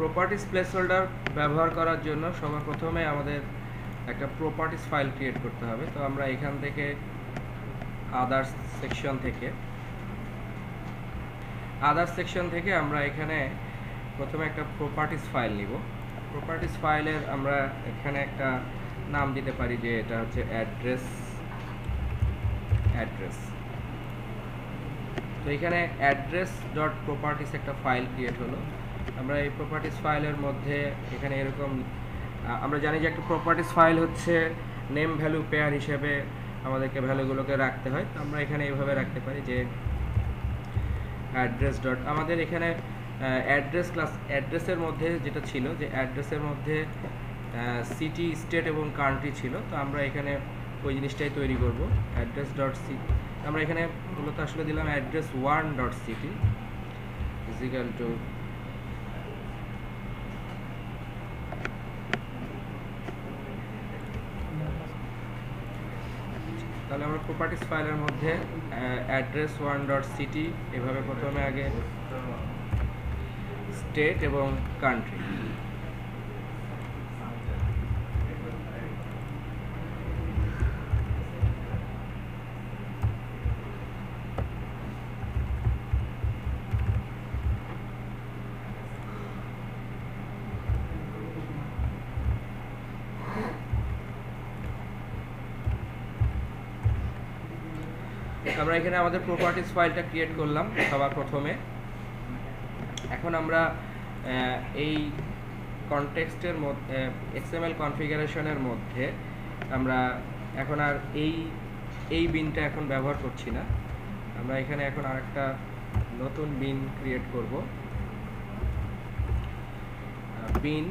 Properties place holder ব্যবহার করার জন্য সবার প্রথমে আমাদের একটা প্রপার্টিস ফাইল ক্রিয়েট করতে হবে। তো আমরা এখান থেকে আদার্স সেকশন থেকে আদার্স সেকশন থেকে আমরা এখানে প্রথমে একটা প্রপার্টিস ফাইল নিব। প্রপার্টিস ফাইলের আমরা এখানে একটা নাম দিতে পারি যে এটা হচ্ছে অ্যাড্রেস অ্যাড্রেস তো এখানে অ্যাড্রেস ডট প্রপার্টিস একটা ফাইল ক্রিয়েট হলো। আমরা এই প্রপার্টিস ফাইলের মধ্যে এখানে এরকম আমরা জানি যে একটা প্রপার্টিস ফাইল হচ্ছে নেম ভ্যালু পেয়ার হিসেবে আমাদেরকে ভ্যালুগুলোকে রাখতে হয়। তো আমরা এখানে এইভাবে রাখতে পারি যে অ্যাড্রেস ডট আমাদের এখানে অ্যাড্রেস ক্লাস অ্যাড্রেসের মধ্যে যেটা ছিল যে অ্যাড্রেসের মধ্যে সিটি স্টেট এবং কান্ট্রি ছিল। তো আমরা এখানে ওই জিনিসটাই তৈরি করব অ্যাড্রেস ডট সি আমরা এখানে মূলত আসলে দিলাম address one dot city physical two তাহলে আমরা প্রপার্টিস ফাইলের মধ্যে অ্যাড্রেস ওয়ান ডট সিটি এভাবে প্রথমে আগে স্টেট এবং কান্ট্রি আমরা এখানে আমাদের প্রপার্টিস ফাইলটা ক্রিয়েট করলাম সবার প্রথমে। এখন আমরা এই কনটেক্সটের মধ্যে এক্সএমএল কনফিগারেশনের মধ্যে আমরা এখন আর এই এই বিনটা এখন ব্যবহার করছি না। আমরা এখানে এখন আরেকটা নতুন বিন ক্রিয়েট করব। বিন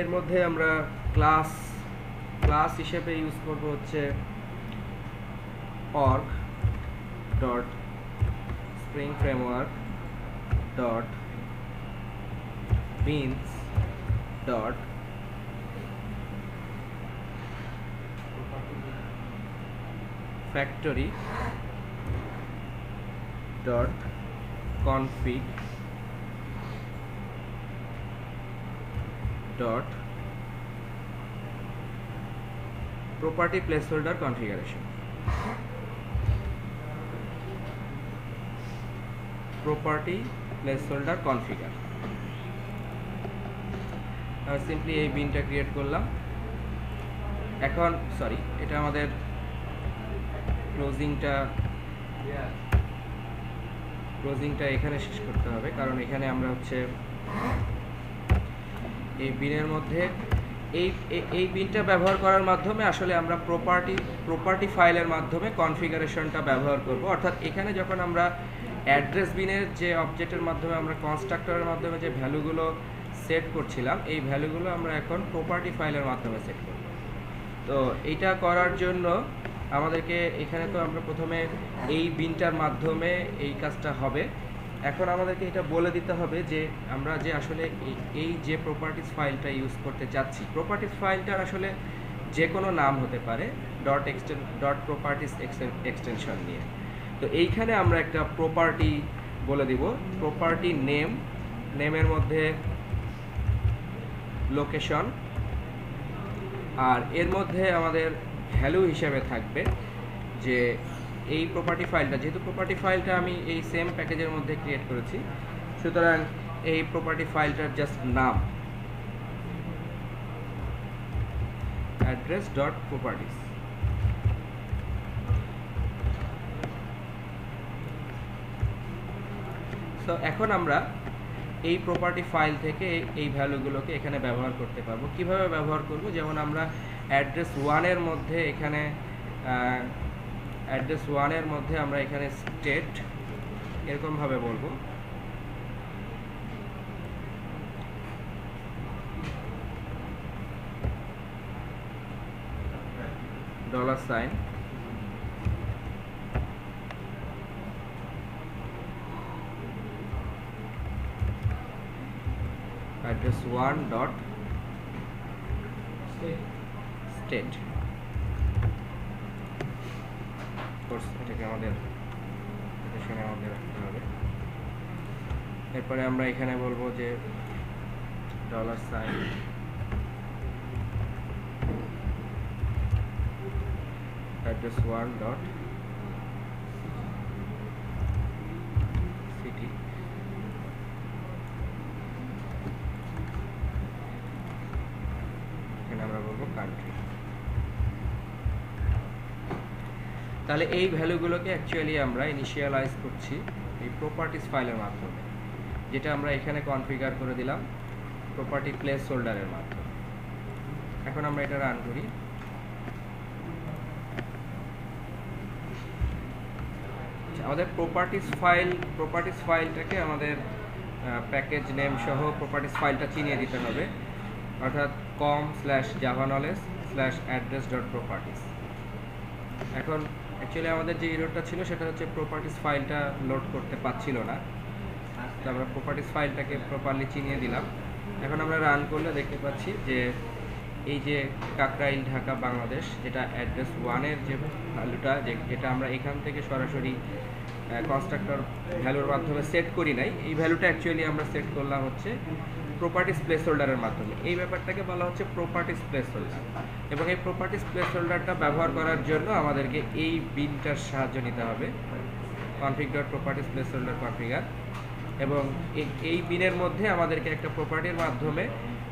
এর মধ্যে আমরা ক্লাস ক্লাস হিসেবে ইউজ করব হচ্ছে org dot spring framework dot beans dot factory dot config dot property placeholder configuration property placeholder configure simply এই বিনটা ক্রিয়েট করলাম। এখন সরি এটা আমাদের ক্লোজিংটা ক্লোজিংটা এখানে শেষ করতে হবে, কারণ এখানে আমরা হচ্ছে এই বিনের মধ্যে এই- এই বিনটা ব্যবহার করার মাধ্যমে আসলে আমরা প্রপার্টি প্রপার্টি ফাইলের মাধ্যমে কনফিগারেশনটা ব্যবহার করব। অর্থাৎ এখানে যখন আমরা অ্যাড্রেস বিনের যে অবজেক্টের মাধ্যমে আমরা কনস্ট্রাক্টরের মাধ্যমে যে ভ্যালুগুলো সেট করছিলাম, এই ভ্যালুগুলো আমরা এখন প্রপার্টি ফাইলের মাধ্যমে সেট করব। তো এইটা করার জন্য আমাদেরকে এখানে তো আমরা প্রথমে এই বিনটার মাধ্যমে এই কাজটা হবে। এখন আমাদেরকে এটা বলে দিতে হবে যে আমরা যে আসলে এই- যে প্রপার্টিস ফাইলটা ইউজ করতে চাচ্ছি প্রপার্টিস ফাইলটার আসলে যে কোনো নাম হতে পারে ডট এক্সটেন ডট প্রপার্টিস এক্সটেনশন নিয়ে। তো এইখানে আমরা একটা প্রপার্টি বলে দিব। প্রপার্টি নেম নেমের মধ্যে লোকেশন আর এর মধ্যে আমাদের ভ্যালু হিসেবে থাকবে যে এই প্রপার্টি ফাইলটা যেহেতু প্রপার্টি ফাইলটা আমি এই সেম প্যাকেজের মধ্যে ক্রিয়েট করেছি, সুতরাং এই প্রপার্টি ফাইলটার জাস্ট নাম অ্যাড্রেস ডট প্রপার্টিস সো এখন আমরা এই প্রপার্টি ফাইল থেকে এই ভ্যালুগুলোকে এখানে ব্যবহার করতে পারব। কীভাবে ব্যবহার করব? যেমন আমরা অ্যাড্রেস ওয়ানের মধ্যে এখানে অ্যাড্রেস ওয়ানের মধ্যে আমরা এখানে স্টেট এরকমভাবে বলব। Dollar sign address 1 dot state. Course এটাকে আমাদের? এখানে আমাদের রাখতে হবে। এরপরে আমরা এখানে বলব যে dollar sign address one dot city এখানে আমরা বলব কান্ট্রি তাহলে এই ভ্যালুগুলোকে অ্যাকচুয়ালি আমরা ইনিশিয়ালাইজ করছি এই প্রপার্টিস ফাইলের মাধ্যমে যেটা আমরা এখানে কনফিগার করে দিলাম প্রপার্টি প্লেস হোল্ডারের মাধ্যমে। এখন আমরা এটা রান করি। আচ্ছা, আমাদের প্রপার্টিস ফাইল প্রপার্টিস ফাইলটাকে আমাদের প্যাকেজ নেম সহ প্রপার্টিস ফাইলটা চিনিয়ে দিতে হবে। অর্থাৎ com slash Java knowledge slash address dot properties এখন অ্যাকচুয়ালি আমাদের যে ইরোডটা ছিল, সেটা হচ্ছে প্রপার্টিস ফাইলটা লোড করতে পারছিল না। তো আমরা প্রপার্টিস ফাইলটাকে প্রপারলি চিনিয়ে দিলাম। এখন আমরা রান করলে দেখতে পাচ্ছি যে এই যে কাকরাইল, ঢাকা, বাংলাদেশ, যেটা অ্যাড্রেস ওয়ানের যে ভ্যালুটা যে যেটা আমরা এখান থেকে সরাসরি কনস্ট্রাক্টর ভ্যালুর মাধ্যমে সেট করি নাই, এই ভ্যালুটা অ্যাকচুয়ালি আমরা সেট করলাম হচ্ছে প্রপার্টিস প্লেস হোল্ডারের মাধ্যমে। এই ব্যাপারটাকে বলা হচ্ছে প্রপার্টিস প্লেস হোল্ডার এবং এই প্রপার্টিস প্লেস হোল্ডারটা ব্যবহার করার জন্য আমাদেরকে এই বিনটার সাহায্য নিতে হবে। Config dot properties placeholder configure এবং এই বিনের মধ্যে আমাদেরকে একটা প্রপার্টির মাধ্যমে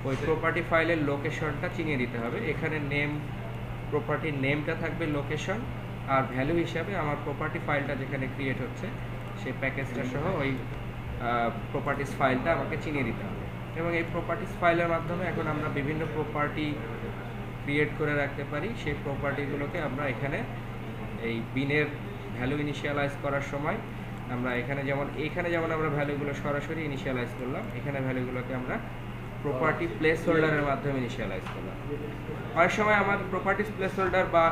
ওই প্রপার্টি ফাইলের লোকেশনটা চিনিয়ে দিতে হবে। এখানে নেম প্রপার্টির নেমটা থাকবে লোকেশন আর ভ্যালু হিসাবে আমার প্রপার্টি ফাইলটা যেখানে ক্রিয়েট হচ্ছে, সেই প্যাকেজটা সহ ওই প্রপার্টিস ফাইলটা আমাকে চিনিয়ে দিতে হবে। এবং এই প্রপার্টিস ফাইলের মাধ্যমে এখন আমরা বিভিন্ন প্রপার্টি ক্রিয়েট করে রাখতে পারি। সেই প্রপার্টিগুলোকে আমরা এখানে এই বিনের ভ্যালু ইনিশিয়ালাইজ করার সময় আমরা এখানে যেমন এখানে যেমন আমরা ভ্যালুগুলো সরাসরি ইনিশিয়ালাইজ করলাম, এখানে ভ্যালুগুলোকে আমরা প্রপার্টি প্লেস হোল্ডারের মাধ্যমে ইনিশিয়ালাইজ করলাম। অনেক সময় আমার প্রপার্টিস প্লেস হোল্ডার বা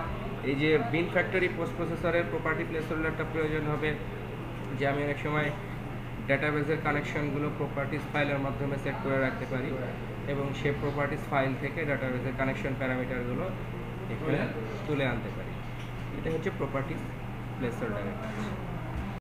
এই যে বিন ফ্যাক্টরি পোস্ট প্রসেসরের প্রপার্টি প্লেস হোল্ডারটা প্রয়োজন হবে। যে আমি অনেক সময় ডেটাবেসের কানেকশনগুলো প্রপার্টিস ফাইলের মাধ্যমে সেট করে রাখতে পারি এবং সে প্রপার্টিস ফাইল থেকে ডাটাবেসের কানেকশন প্যারামিটারগুলো এখানে তুলে আনতে পারি। এটা হচ্ছে প্রপার্টিস প্লেসের কাজ